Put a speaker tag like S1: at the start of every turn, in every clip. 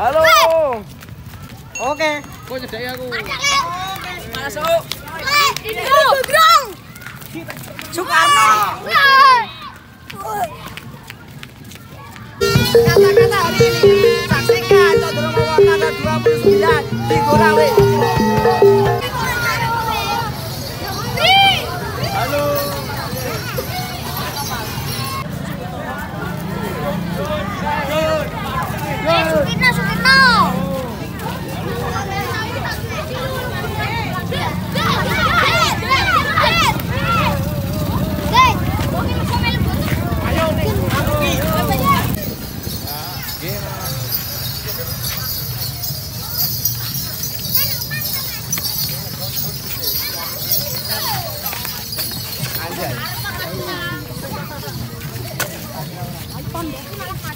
S1: Halo.
S2: Oke.
S1: Kok nyedaki aku?
S3: Masuk.
S4: Itu Grong.
S2: Soekarno.
S3: Kata-kata hari ini saksikan Condro Mawakana 29 di Gorawi.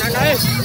S1: này này
S4: này